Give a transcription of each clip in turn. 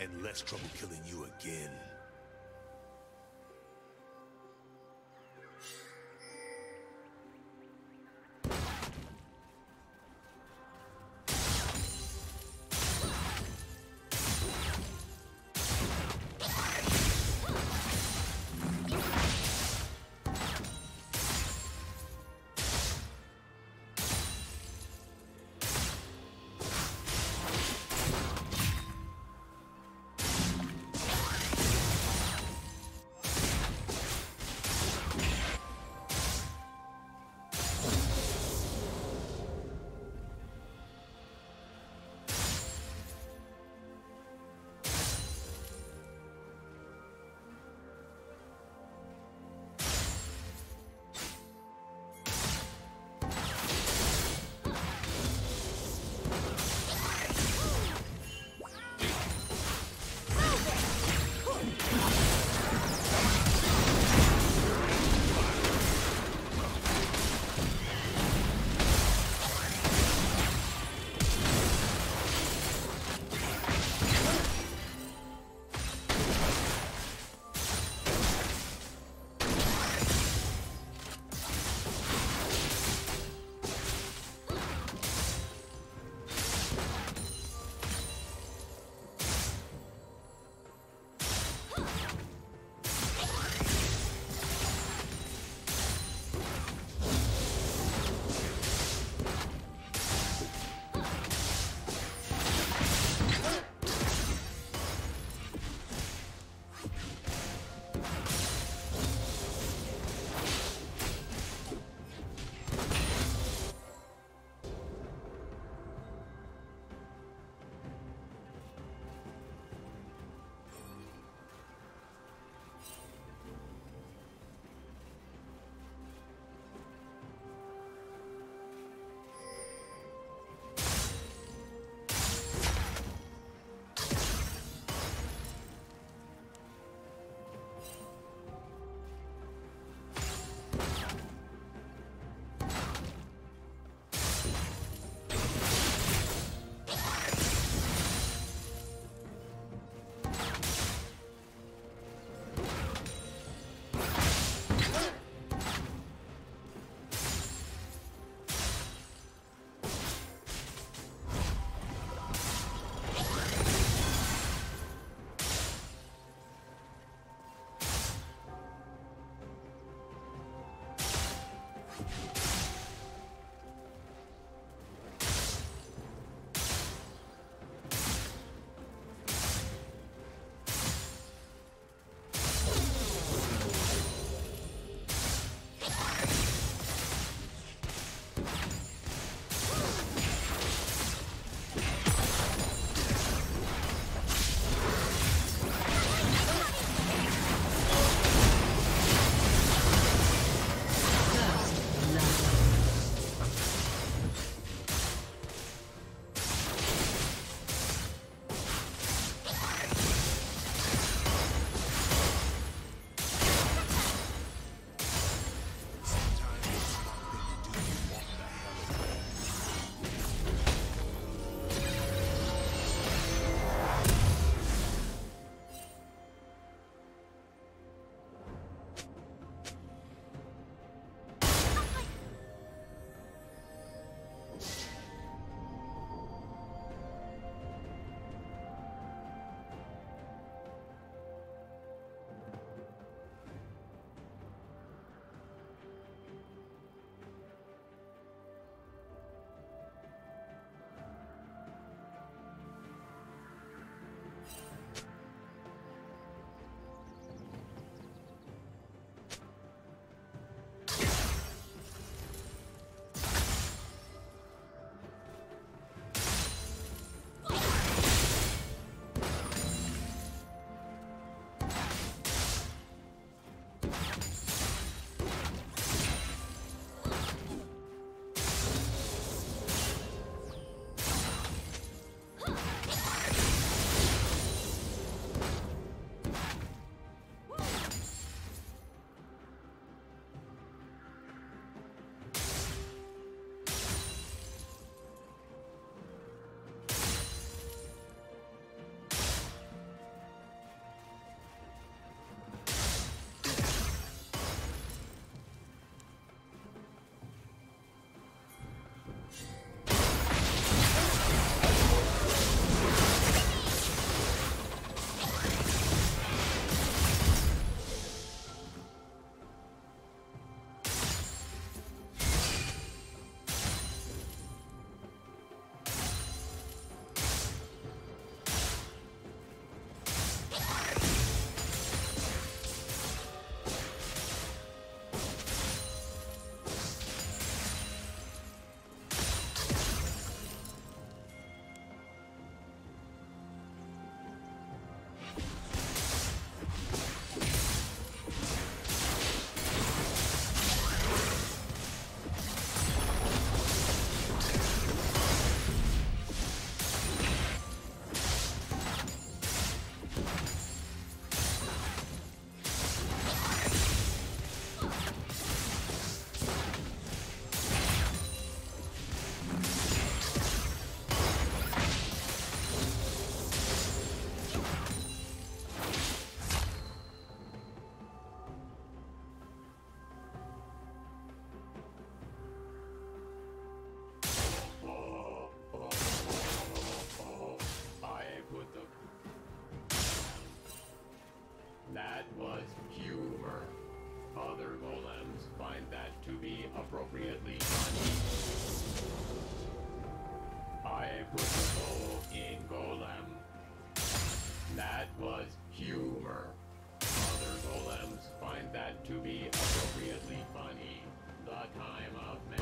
and less trouble killing you again. you was humor. Other golems find that to be appropriately funny. I put the soul in Golem. That was humor. Other Golems find that to be appropriately funny. The time of man.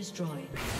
Destroyed.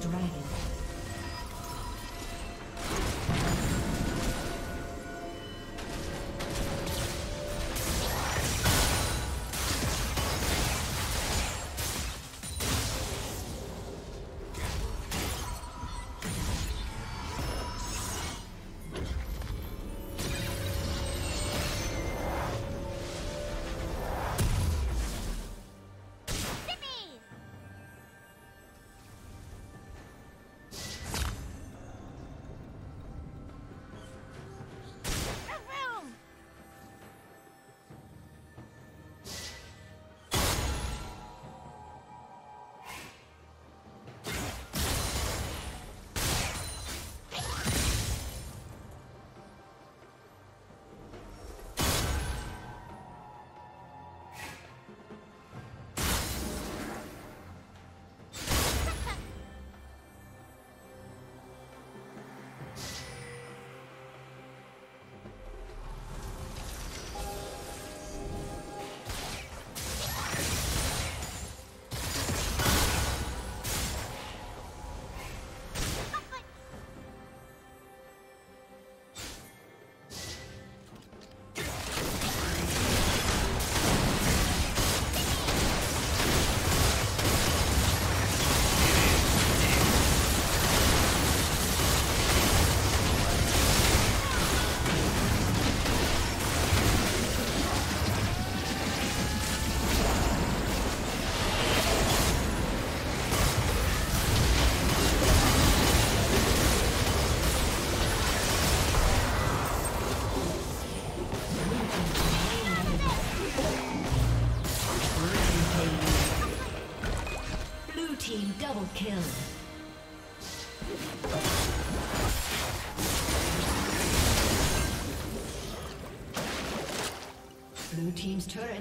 dragon.